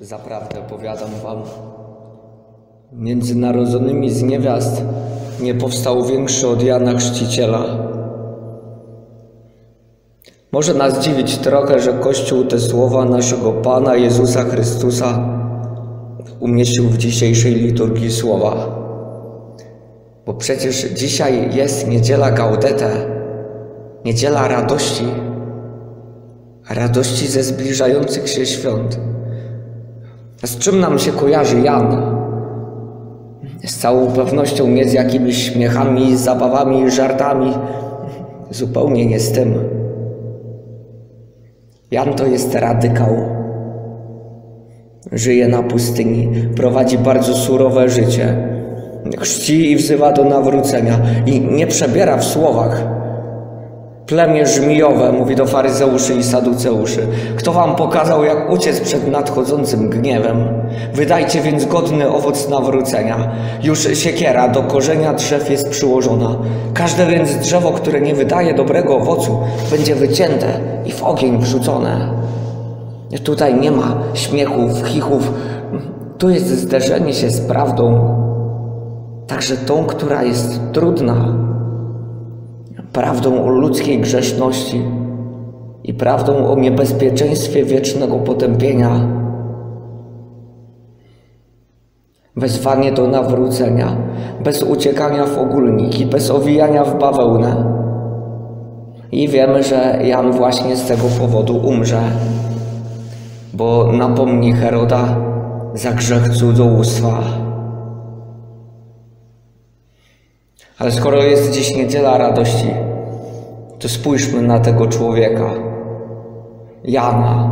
Zaprawdę powiadam wam, między narodzonymi z niewiast nie powstał większy od Jana Chrzciciela. Może nas dziwić trochę, że Kościół te słowa naszego Pana Jezusa Chrystusa umieścił w dzisiejszej liturgii słowa. Bo przecież dzisiaj jest niedziela Gaudete, niedziela radości, radości ze zbliżających się świąt. Z czym nam się kojarzy Jan? Z całą pewnością nie z jakimiś śmiechami, zabawami, żartami. Zupełnie nie z tym. Jan to jest radykał. Żyje na pustyni, prowadzi bardzo surowe życie. Chrzci i wzywa do nawrócenia i nie przebiera w słowach. Plemię żmijowe mówi do faryzeuszy i saduceuszy. Kto wam pokazał, jak uciec przed nadchodzącym gniewem? Wydajcie więc godny owoc nawrócenia. Już siekiera do korzenia drzew jest przyłożona. Każde więc drzewo, które nie wydaje dobrego owocu, będzie wycięte i w ogień wrzucone. Tutaj nie ma śmiechów, chichów. Tu jest zderzenie się z prawdą, także tą, która jest trudna prawdą o ludzkiej grzeszności i prawdą o niebezpieczeństwie wiecznego potępienia. Wezwanie do nawrócenia, bez uciekania w ogólniki, bez owijania w bawełnę. I wiemy, że Jan właśnie z tego powodu umrze, bo napomni Heroda za grzech cudzołóstwa. Ale skoro jest dziś niedziela radości, to spójrzmy na tego człowieka, Jana,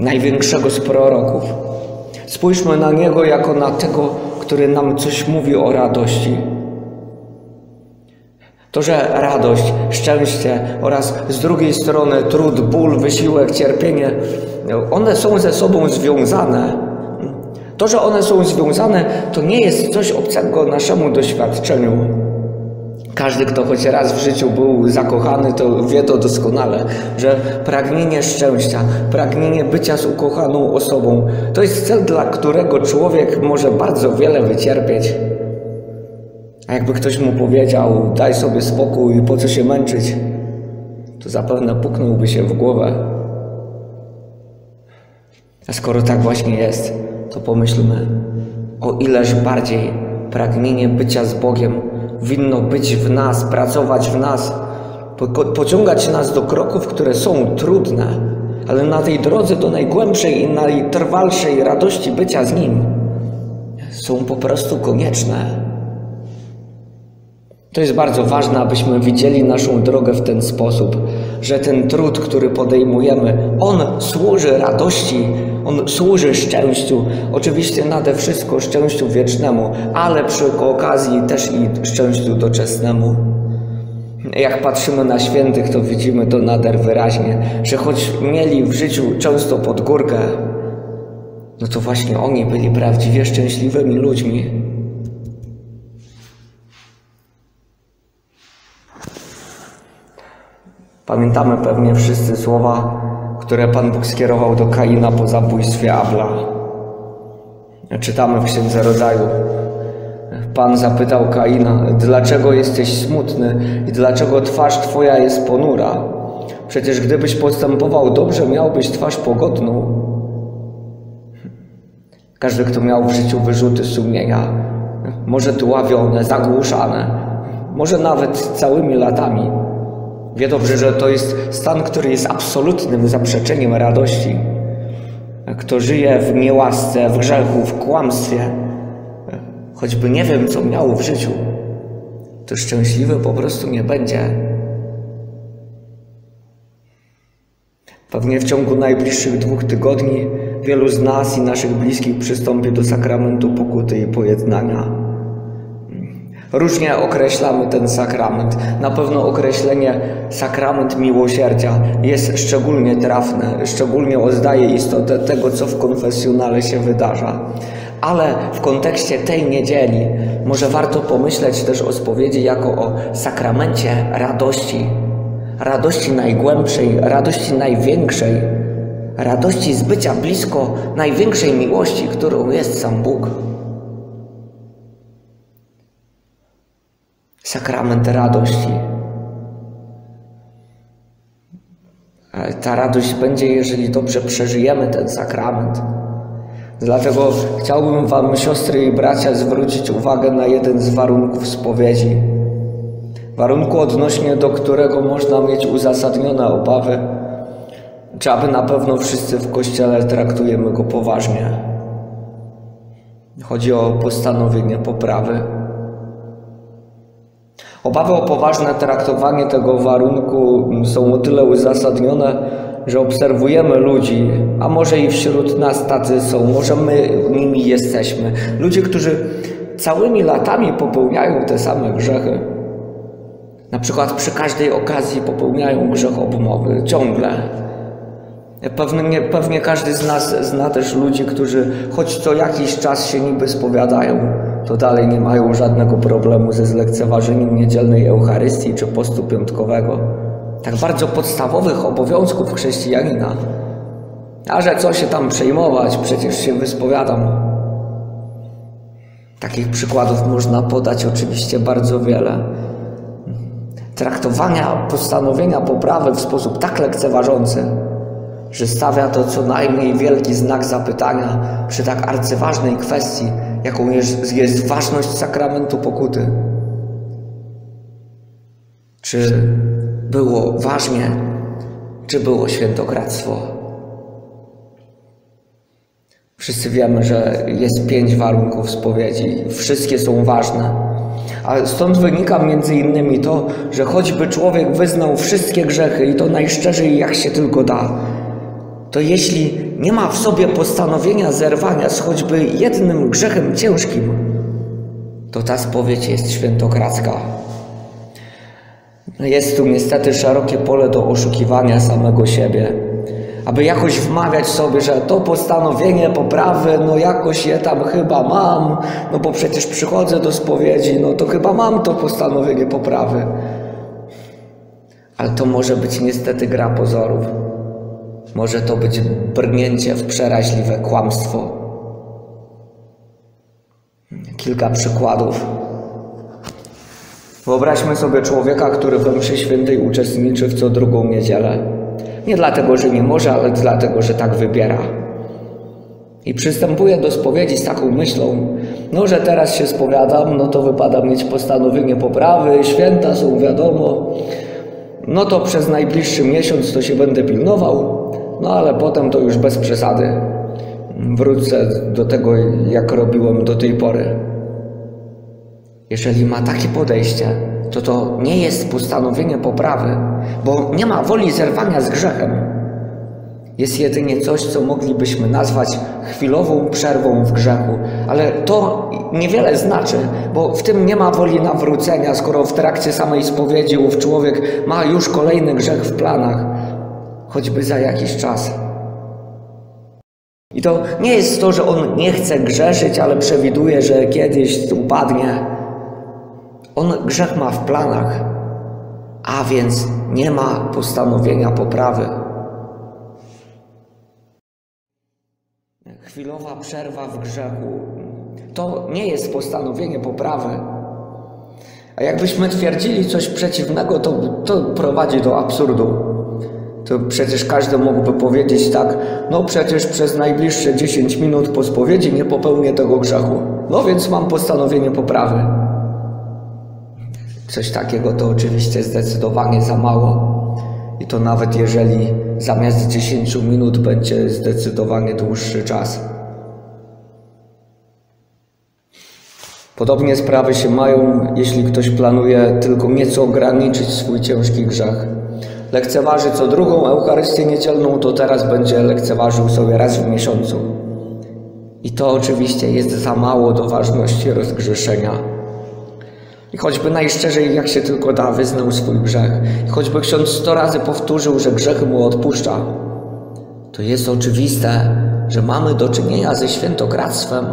największego z proroków. Spójrzmy na niego jako na tego, który nam coś mówi o radości. To, że radość, szczęście oraz z drugiej strony trud, ból, wysiłek, cierpienie, one są ze sobą związane. To, że one są związane, to nie jest coś obcego naszemu doświadczeniu. Każdy, kto choć raz w życiu był zakochany, to wie to doskonale, że pragnienie szczęścia, pragnienie bycia z ukochaną osobą, to jest cel, dla którego człowiek może bardzo wiele wycierpieć. A jakby ktoś mu powiedział, daj sobie spokój, po co się męczyć, to zapewne puknąłby się w głowę. A skoro tak właśnie jest, to pomyślmy, o ileż bardziej pragnienie bycia z Bogiem winno być w nas, pracować w nas, pociągać nas do kroków, które są trudne, ale na tej drodze do najgłębszej i najtrwalszej radości bycia z Nim są po prostu konieczne. To jest bardzo ważne, abyśmy widzieli naszą drogę w ten sposób, że ten trud, który podejmujemy, on służy radości, on służy szczęściu, oczywiście nade wszystko szczęściu wiecznemu, ale przy okazji też i szczęściu doczesnemu. Jak patrzymy na świętych, to widzimy to nader wyraźnie, że choć mieli w życiu często pod górkę, no to właśnie oni byli prawdziwie szczęśliwymi ludźmi. Pamiętamy pewnie wszyscy słowa, które Pan Bóg skierował do Kaina po zabójstwie Abla. Czytamy w Księdze Rodzaju. Pan zapytał Kaina, dlaczego jesteś smutny i dlaczego twarz Twoja jest ponura? Przecież gdybyś postępował dobrze, miałbyś twarz pogodną. Każdy, kto miał w życiu wyrzuty sumienia, może dławione, zagłuszane, może nawet całymi latami, Wie dobrze, że to jest stan, który jest absolutnym zaprzeczeniem radości. Kto żyje w niełasce, w grzechu, w kłamstwie, choćby nie wiem, co miał w życiu, to szczęśliwy po prostu nie będzie. Pewnie w ciągu najbliższych dwóch tygodni wielu z nas i naszych bliskich przystąpi do sakramentu pokuty i pojednania. Różnie określamy ten sakrament. Na pewno określenie sakrament miłosierdzia jest szczególnie trafne, szczególnie oddaje istotę tego, co w konfesjonale się wydarza. Ale w kontekście tej niedzieli może warto pomyśleć też o spowiedzi jako o sakramencie radości. Radości najgłębszej, radości największej, radości z bycia blisko największej miłości, którą jest sam Bóg. Sakrament radości. Ta radość będzie, jeżeli dobrze przeżyjemy ten sakrament. Dlatego chciałbym Wam, siostry i bracia, zwrócić uwagę na jeden z warunków spowiedzi. Warunku odnośnie do którego można mieć uzasadnione obawy, czy aby na pewno wszyscy w Kościele traktujemy go poważnie. Chodzi o postanowienie poprawy. Obawy o poważne traktowanie tego warunku są o tyle uzasadnione, że obserwujemy ludzi, a może i wśród nas tacy są, może my nimi jesteśmy. Ludzie, którzy całymi latami popełniają te same grzechy. Na przykład przy każdej okazji popełniają grzech obmowy, ciągle. Pewnie, pewnie każdy z nas zna też ludzi, którzy choć co jakiś czas się niby spowiadają, to dalej nie mają żadnego problemu ze zlekceważeniem niedzielnej Eucharystii czy postu piątkowego. Tak bardzo podstawowych obowiązków chrześcijanina. A że co się tam przejmować, przecież się wyspowiadam. Takich przykładów można podać oczywiście bardzo wiele. Traktowania postanowienia poprawy w sposób tak lekceważący, że stawia to co najmniej wielki znak zapytania przy tak arcyważnej kwestii, jaką jest, jest ważność sakramentu pokuty. Czy było ważnie, czy było świętokradztwo? Wszyscy wiemy, że jest pięć warunków spowiedzi, wszystkie są ważne. A stąd wynika między innymi to, że choćby człowiek wyznał wszystkie grzechy i to najszczerzej jak się tylko da, to jeśli nie ma w sobie postanowienia zerwania z choćby jednym grzechem ciężkim, to ta spowiedź jest świętokradzka. Jest tu niestety szerokie pole do oszukiwania samego siebie, aby jakoś wmawiać sobie, że to postanowienie poprawy, no jakoś je tam chyba mam, no bo przecież przychodzę do spowiedzi, no to chyba mam to postanowienie poprawy. Ale to może być niestety gra pozorów. Może to być brnięcie w przeraźliwe kłamstwo. Kilka przykładów. Wyobraźmy sobie człowieka, który we mszy świętej uczestniczy w co drugą niedzielę. Nie dlatego, że nie może, ale dlatego, że tak wybiera. I przystępuje do spowiedzi z taką myślą, no że teraz się spowiadam, no to wypada mieć postanowienie poprawy, święta są wiadomo, no to przez najbliższy miesiąc to się będę pilnował, no ale potem to już bez przesady. Wrócę do tego, jak robiłem do tej pory. Jeżeli ma takie podejście, to to nie jest postanowienie poprawy, bo nie ma woli zerwania z grzechem. Jest jedynie coś, co moglibyśmy nazwać chwilową przerwą w grzechu, ale to niewiele znaczy, bo w tym nie ma woli nawrócenia, skoro w trakcie samej spowiedzi ów człowiek ma już kolejny grzech w planach, choćby za jakiś czas. I to nie jest to, że on nie chce grzeszyć, ale przewiduje, że kiedyś upadnie on grzech ma w planach, a więc nie ma postanowienia poprawy. Chwilowa przerwa w grzechu to nie jest postanowienie poprawy. A jakbyśmy twierdzili coś przeciwnego, to, to prowadzi do absurdu. To przecież każdy mógłby powiedzieć tak, no przecież przez najbliższe 10 minut po spowiedzi nie popełnię tego grzechu. No więc mam postanowienie poprawy. Coś takiego to oczywiście zdecydowanie za mało. I to nawet jeżeli zamiast 10 minut będzie zdecydowanie dłuższy czas. Podobnie sprawy się mają, jeśli ktoś planuje tylko nieco ograniczyć swój ciężki grzech. Lekceważy co drugą Eucharystię niedzielną, to teraz będzie lekceważył sobie raz w miesiącu. I to oczywiście jest za mało do ważności rozgrzeszenia. I choćby najszczerzej jak się tylko da wyznał swój grzech, i choćby ksiądz sto razy powtórzył, że grzechy mu odpuszcza, to jest oczywiste, że mamy do czynienia ze świętokradztwem,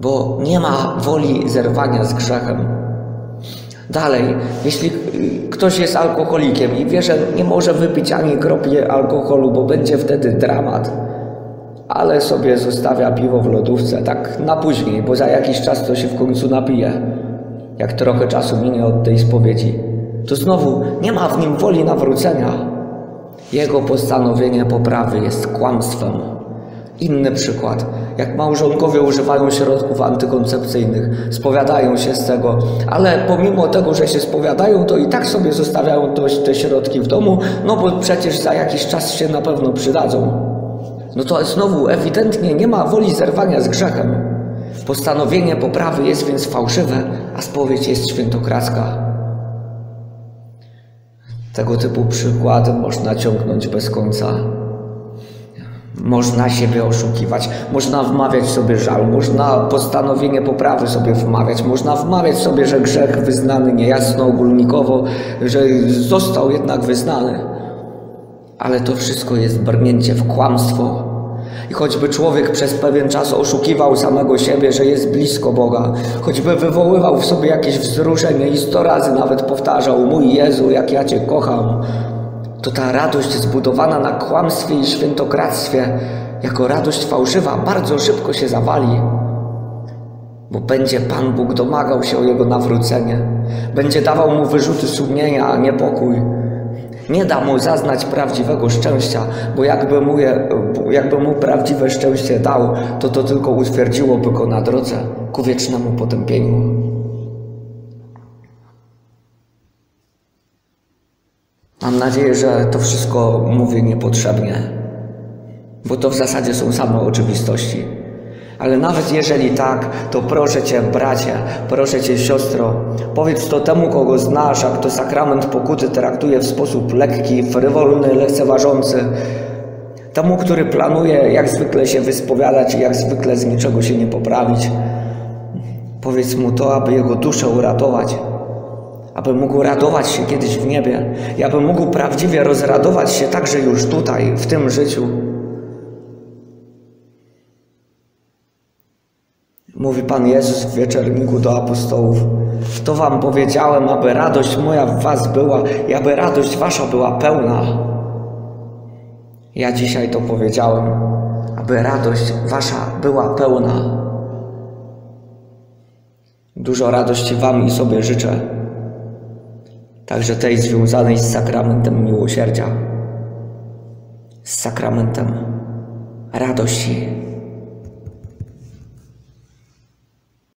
bo nie ma woli zerwania z grzechem. Dalej, jeśli ktoś jest alkoholikiem i wie, że nie może wypić ani kropli alkoholu, bo będzie wtedy dramat, ale sobie zostawia piwo w lodówce, tak na później, bo za jakiś czas to się w końcu napije, jak trochę czasu minie od tej spowiedzi, to znowu nie ma w nim woli nawrócenia. Jego postanowienie poprawy jest kłamstwem. Inny przykład. Jak małżonkowie używają środków antykoncepcyjnych, spowiadają się z tego, ale pomimo tego, że się spowiadają, to i tak sobie zostawiają te środki w domu, no bo przecież za jakiś czas się na pewno przydadzą. No to znowu ewidentnie nie ma woli zerwania z grzechem. Postanowienie poprawy jest więc fałszywe, a spowiedź jest świętokradzka. Tego typu przykłady można ciągnąć bez końca. Można siebie oszukiwać, można wmawiać sobie żal, można postanowienie poprawy sobie wmawiać, można wmawiać sobie, że grzech wyznany niejasno, ogólnikowo, że został jednak wyznany. Ale to wszystko jest brnięcie w kłamstwo. I choćby człowiek przez pewien czas oszukiwał samego siebie, że jest blisko Boga, choćby wywoływał w sobie jakieś wzruszenie i sto razy nawet powtarzał: Mój Jezu, jak ja Cię kocham, to ta radość zbudowana na kłamstwie i świętokradztwie, jako radość fałszywa, bardzo szybko się zawali. Bo będzie Pan Bóg domagał się o jego nawrócenie, będzie dawał mu wyrzuty sumienia, a nie pokój. Nie da mu zaznać prawdziwego szczęścia, bo jakby mu, je, jakby mu prawdziwe szczęście dał, to to tylko utwierdziłoby go na drodze ku wiecznemu potępieniu. Mam nadzieję, że to wszystko mówię niepotrzebnie, bo to w zasadzie są same oczywistości. Ale nawet jeżeli tak, to proszę Cię, bracie, proszę Cię, siostro, powiedz to temu, kogo znasz, a kto sakrament pokuty traktuje w sposób lekki, frywolny, lekceważący, temu, który planuje jak zwykle się wyspowiadać i jak zwykle z niczego się nie poprawić. Powiedz mu to, aby jego duszę uratować aby mógł radować się kiedyś w niebie i aby mógł prawdziwie rozradować się także już tutaj, w tym życiu. Mówi Pan Jezus w wieczorniku do apostołów: To wam powiedziałem, aby radość moja w was była i aby radość wasza była pełna. Ja dzisiaj to powiedziałem, aby radość wasza była pełna. Dużo radości wam i sobie życzę także tej związanej z sakramentem miłosierdzia, z sakramentem radości.